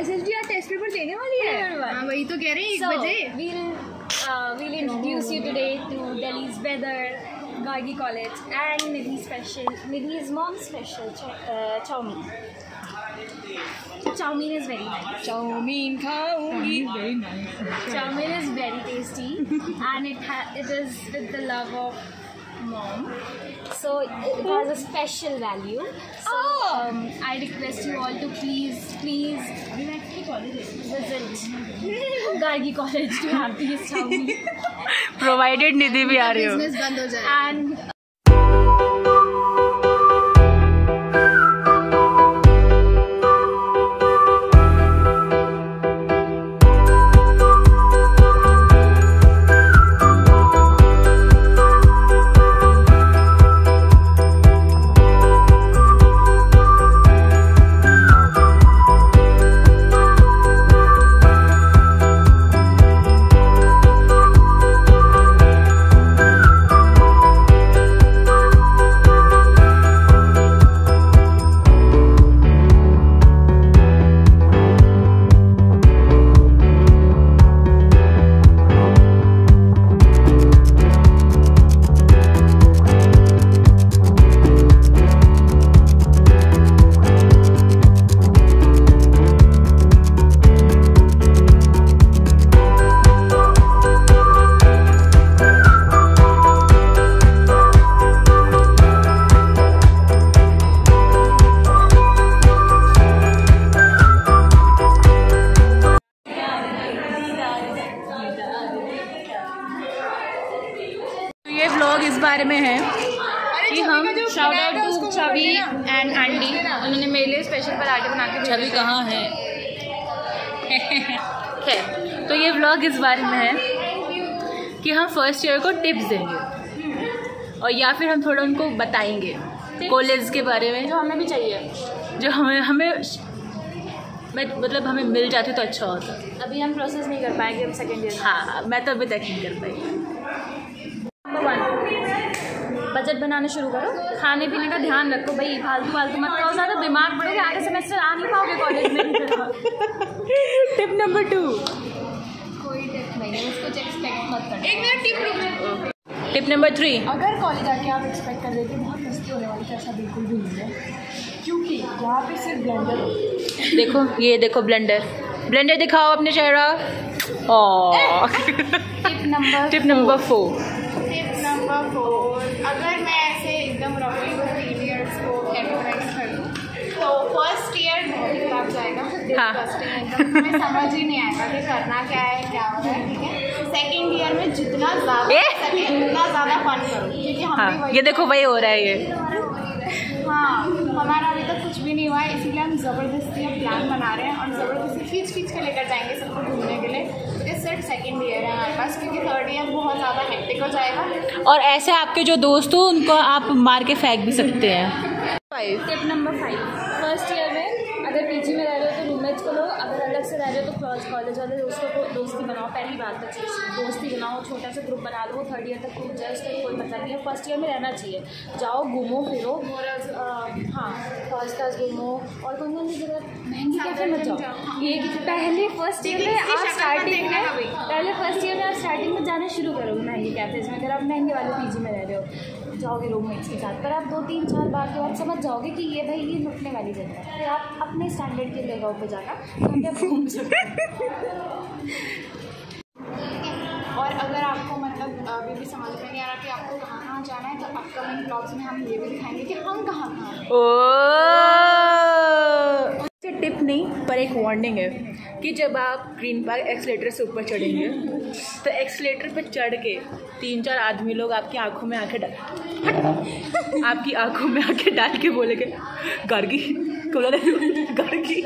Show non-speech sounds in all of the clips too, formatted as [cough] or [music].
SSD आज test paper देने वाली है. हाँ वही तो कह रहे हैं एक So, बजे we'll uh, we'll introduce you today to Delhi's weather, Gargi College, and Nidhi's special, Nidhi's mom's special chow, uh, chow mein. Chow mein is very nice. Chow mein खाऊँगी Chow mein is very tasty, and it ha- it is with the love of mom. So it has a special value. So oh. um, I request you all to please, please visit Gargi College to have these Provided Nidhi bhi aa rahi ho. And बारे में है कि हम shout out to Chhavi and aunty उन्होंने मेरे लिए special पराठे बना के छवि कहाँ है? [laughs] तो ये व्लॉग इस बारे में है कि हम फ़र्स्ट ईयर को टिप्स देंगे। और या फिर हम थोड़ा उनको बताएँगे कॉलेज के बारे में। जो हमें भी चाहिए। जो हमें हमें मैं मतलब हमें मिल जाती तो अच्छा होता। अभी हम प्रोसेस नहीं कर पाएँगे हम सेकेंड ईयर हाँ मैं तो अभी तक नहीं कर पाई। नंबर वन बजट बनाना शुरू करो। खाने पीने का ध्यान रखो भाई फालतू फालतू मत खाओ ज़्यादा बीमार पड़ोगे आगे सेमेस्टर आ नहीं पाओगे कॉलेज में। टिप नंबर टू कोई टिप नहीं है उसको एक्सपेक्ट मत करना। एक मिनट टिप रुक टिप नंबर थ्री अगर कॉलेज आके आप एक्सपेक्ट कर रहे थे बहुत मस्ती होने वाली थी ऐसा बिल्कुल भी नहीं है। क्योंकि यहाँ पे सिर्फ़ ब्लेंडर देखो ये देखो ब्लेंडर ब्लेंडर दिखाओ अपने चेहरा। Tip number tip number four tip number four अगर मैं ऐसे एकदम रफली तीन ईयर्स को कैटेगराइज कर दूँ तो फ़र्स्ट ईयर बहुत ही खराब जाएगा। फ़र्स्ट ईयर एकदम। हमें समझ ही नहीं आएगा कि करना क्या है क्या हो रहा है ठीक है? सेकेंड ईयर में जितना ज़्यादा? उतना ज़्यादा फन करो क्योंकि हम हाँ ये देखो वही हो रहा है ये। हाँ हमारा अभी तक कुछ भी नहीं हुआ है इसीलिए हम ज़बरदस्ती प्लान बना रहे हैं और ज़बरदस्ती खींच खींच के लेकर जाएँगे सबको घूमने के लिए। सेकेंड ईयर है। हमारे पास क्योंकि थर्ड ईयर बहुत ज़्यादा हेक्टिक हो जाएगा। और ऐसे आपके जो दोस्त हो उनको आप मार के फेंक भी सकते हैं। Five step number five first year में अगर पीजी में रह रहे हो तो रूममेट्स को लो अगर अलग से रह रहे हो तो क्रॉस कॉलेज वाले दोस्तों को दोस्ती बनाओ पहली बात तो चीज़ दोस्ती बनाओ छोटा सा ग्रुप बना लो थर्ड ईयर तक टूट जाए उसका कोई पता नहीं है। फ़र्स्ट ईयर में रहना चाहिए। जाओ घूमो फिरो। हाँ पास क्लास घूमो। और कौन कौन सी जगह? महँगी कैफ़े मत जाओ। ये पहले फ़र्स्ट ईयर में आप स्टार्टिंग में पहले फ़र्स्ट ईयर में आप स्टार्टिंग में जाना शुरू करोगे महँगी कैफेज में अगर आप महँगे वाले पीजी में रह रहे हो। जाओगे रूममेट्स के साथ? पर आप दो तीन चार बार के बाद समझ जाओगे कि ये भाई ये लुटने वाली जगह है। फिर आप अपने स्टैंडर्ड की जगहों पर जाना तो आप घूम सकते और अगर आपको मतलब अभी भी समझ में नहीं आ रहा कि आपको कहाँ कहाँ जाना है तो अपकमिंग ब्लॉग्स में हम ये भी दिखाएँगे कि हम कहाँ कहाँ एक वार्निंग है कि जब आप ग्रीन पार्क एक्सलेटर से ऊपर चढ़ेंगे तो एक्सलेटर पे चढ़ के तीन चार आदमी लोग आपकी आँखों में आँखें डाल [laughs] आपकी आँखों में आँखें डाल के बोलेंगे, गार्गी, कमला गार्गी,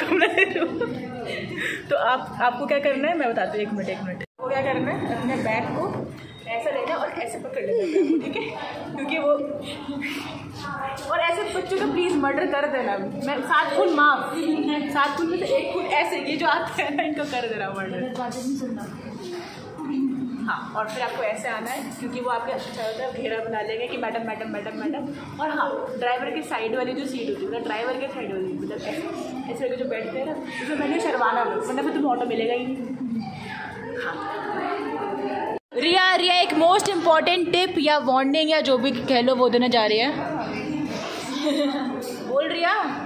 कमला तो आप, आपको क्या करना है? मैं बताती हूँ, एक मिनट एक मिनट। आपको क्या करना है? अपने बैग को ऐसा लेना और ऐसे पकड़ लेना ठीक है? क्योंकि वो और ऐसे बच्चों का प्लीज़ मर्डर कर देना। मैं सात खून माफ़। सात खून में से एक खून ऐसे ये जो आता है ना इनको कर देना मर्डर हाँ और फिर आपको ऐसे आना है, क्योंकि वो आपके अच्छा होता है, घेरा बना लेंगे कि मैडम मैडम मैडम मैडम और हाँ ड्राइवर के साइड वाली जो सीट होती है मतलब ड्राइवर के साइड वाली मतलब ऐसे ऐसे जो बैठते हैं ना, उसमें मैंने शर्माना वरना फिर तुम्हें ऑटो मिलेगा ही हाँ। रिया रिया, एक मोस्ट इंपॉर्टेंट टिप या वार्निंग या जो भी कह लो, वो देने जा रही है। बोल रिया।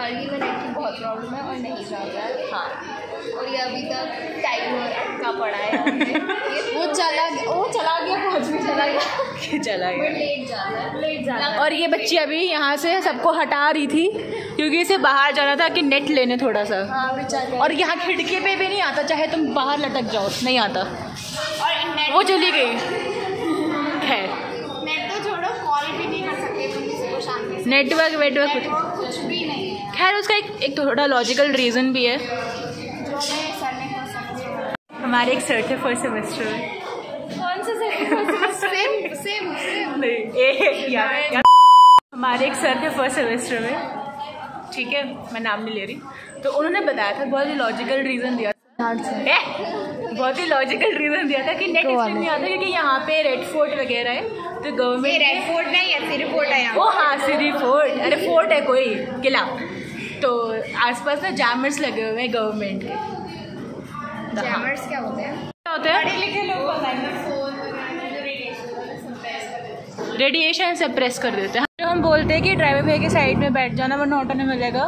में नेट की बहुत प्रॉब्लम है और नहीं जा रहा है। हाँ। और ये अभी तक टाइमर अटका पड़ा है। वो चला [laughs] वो चला गया पहुँच भी चला गया। चला गया। [laughs] लेट जा रहा है। लेट जा रहा है। और ये बच्ची अभी यहाँ से सबको हटा रही थी क्योंकि इसे बाहर जाना था कि नेट लेने थोड़ा सा। हाँ और यहाँ खिड़की पे भी नहीं आता चाहे तुम बाहर लटक जाओ नहीं आता। और नेट वो चली गई। [laughs] खैर। नेट तो छोड़ो कॉल भी नहीं कर सकते तुम किसी को शांति नेटवर्क वेटवर्क कुछ नेटवर्क कुछ भी नहीं है खैर उसका एक एक थोड़ा लॉजिकल रीज़न भी है। सर हमारे एक सर थे फ़र्स्ट सेमेस्टर में कौन से सेम सेम सेम नहीं ए यार यार हमारे एक सर थे फ़र्स्ट सेमेस्टर में। ठीक है मैं नाम नहीं ले रही। तो उन्होंने बताया था बहुत ही लॉजिकल रीज़न दिया था। बहुत ही लॉजिकल रीज़न दिया था कि नेट इसलिए नहीं आता क्योंकि यहाँ पे रेड फोर्ट वगैरह है तो गवर्नमेंट रेड फोर्ट नहीं है सिर्फ़ फोर्ट है यहाँ ओ हाँ सिरी फोर्ट अरे फोर्ट है कोई किला। तो आसपास ना जैमर्स लगे हुए हैं गवर्नमेंट के। जैमर्स क्या होते हैं? क्या होता है? लिखे लोग रेडिएशन सप्रेस कर देते हैं। जो हम बोलते हैं कि ड्राइवर भैया के साइड में बैठ जाना वरना ऑटो नहीं मिलेगा।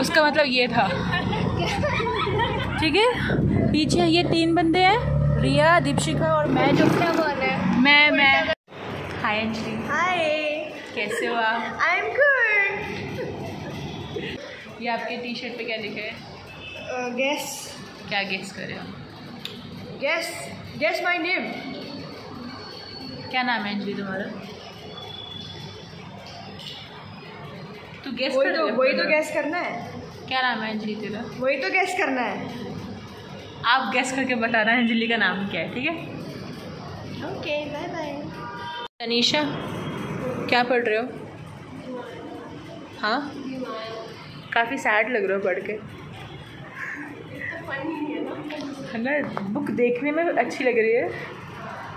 उसका मतलब ये था। ठीक है? पीछे ये तीन बंदे हैं रिया दीपशिखा और मैं जो क्या बोल रहे हैं? मैं मैं। हाय अंजलि हाय कैसे हो आप? आई एम गुड ये आपके टी शर्ट पे क्या लिखे है? गेस क्या गैस कर रहे हो? गेस गेस माय नेम क्या नाम है अंजलि तुम्हारा? तू गेस वही तो रही वही तो? गेस करना है। क्या नाम है अंजलि तेरा? वही तो गैस करना है। आप गैस करके बताना अंजलि का नाम क्या है ठीक है? ओके बाय बाय तनीषा क्या पढ़ रहे हो? हाँ? काफ़ी सैड लग रहे हो पढ़ के। है ना? बुक देखने में अच्छी लग रही है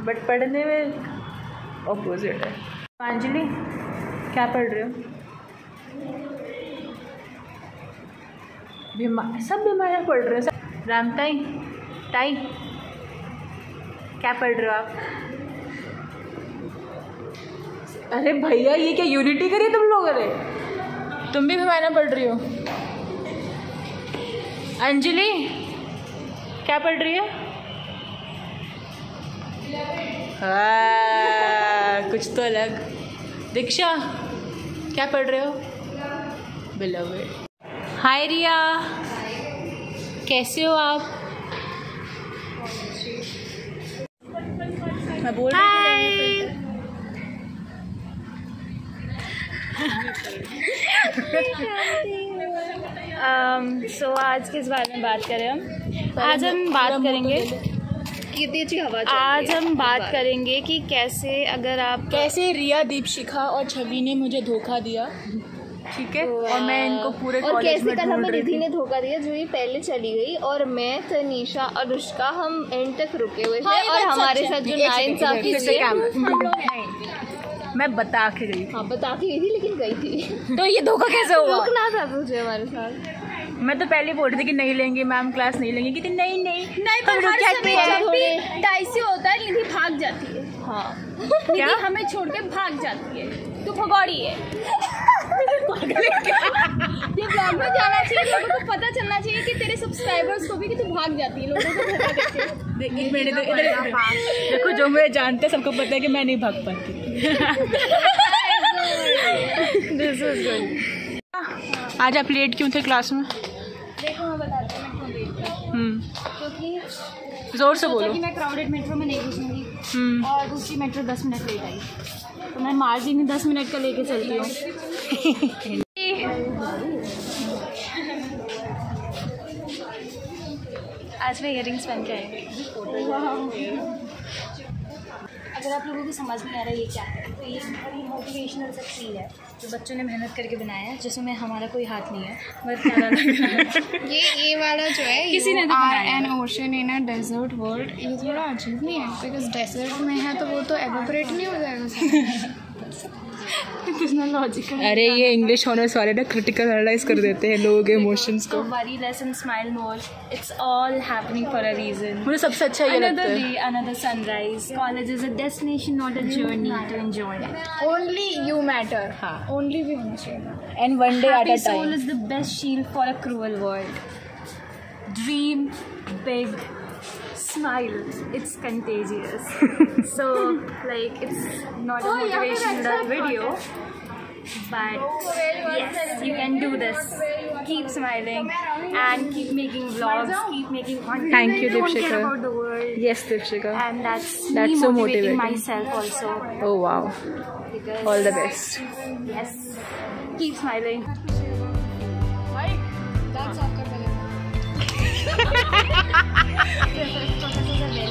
बट पढ़ने में ऑपोजिट है। अंजलि क्या पढ़ रहे हो? बीमार सब बीमारियाँ पढ़ रहे हो सब। रामताई ताई क्या पढ़ रहे हो आप? अरे भैया ये क्या यूनिटी करी तुम लोग अरे तुम भी भिमाना पढ़ रही हो। अंजलि क्या पढ़ रही है? हाँ, कुछ तो अलग। दीक्षा क्या पढ़ रहे हो? बिलवेड हाय रिया कैसे हो आप? मैं बोल रही थी सो um, आज किस बारे में बात करें हम? आज हम बात करेंगे कितनी अच्छी हवा आज हम बात करेंगे कि कैसे अगर आप कैसे रिया दीपशिखा और छवि ने मुझे धोखा दिया। ठीक है? और मैं इनको पूरे और कैसे कल हमें रिधि ने धोखा दिया जो ये पहले चली गई और मैं तनीषा अनुष्का हम एंड तक रुके हुए थे हाँ, और हमारे साथ जो नाइंसाफी सेकंड, फिर से थी कैमरा। मैं बता के गई हाँ बता के गई थी लेकिन गई थी। तो ये धोखा कैसे हुआ? रुकना था तुझे हमारे साथ। मैं तो पहले बोल रही थी कि नहीं लेंगे मैम क्लास नहीं लेंगे। कि नहीं नहीं नहीं पर हर हैं जब डाइसी होता है निधि भाग जाती है। हाँ। क्या? निधि हमें छोड़ के भाग जाती है। तू भगौड़ी है। ये ब्लॉग में जाना चाहिए लोगों को पता चलना चाहिए कि तेरे सब्सक्राइबर्स को भी कि तू भाग जाती है लोगों को धोखा इधर इधर देखो जो मुझे जानते सबको पता है कि मैं नहीं भाग पाती। दिस इज़ गुड आज आप लेट क्यों थे क्लास में? देखो मैं बताती हूँ हम्म। क्योंकि ज़ोर से बोलो। कि मैं क्राउडेड मेट्रो में नहीं घुसूँगी हम्म। और दूसरी मेट्रो दस मिनट लेट आई। तो मैं मार्जिन दस मिनट का लेके चलती हूँ। [laughs] आज मैं इयर रिंग्स पहन के आई अगर आप लोगों को समझ नहीं आ रहा है ये क्या है तो ये बड़ी मोटिवेशनल सब चीज़ है जो बच्चों ने मेहनत करके बनाया है जिसमें हमारा कोई हाथ नहीं है बस प्यारा लग रहा है। ये ये वाला जो है [laughs] किसी ने are an ocean in a desert world ये थोड़ा अजीब नहीं है बिकॉज़ डेजर्ट में है तो वो तो एवोपरेट नहीं हो जाएगा। [laughs] कितना अरे ये इंग्लिश होने सारे ना क्रिटिकल एनालाइज कर देते हैं लोगों के। इमोशंस को मुझे सबसे अच्छा ये लगता है। Only you matter and one day at a best shield for a dream big smile. It's contagious. [laughs] So like it's not oh, a motivational video but yes you can do this. Keep smiling and keep making vlogs keep making content. thank you Dipshika about the world. Yes Dipshika and that's that's me so motivating, motivating. myself also. Oh wow. Because all the best. yes keep smiling. कोई तो लड़की आ गई